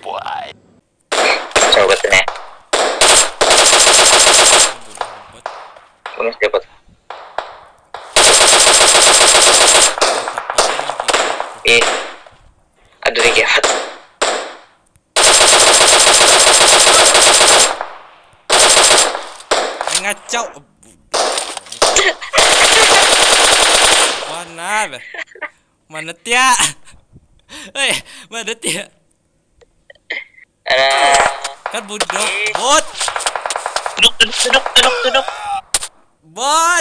boy. Coba nih. Bonus dapat. Eh. Ada lagi. Ay, ngacau. Mana? be? Mana tia? Hei, mana tia? Kan bodoh. Bot. Duduk, duduk, duduk, duduk, duduk. Bot.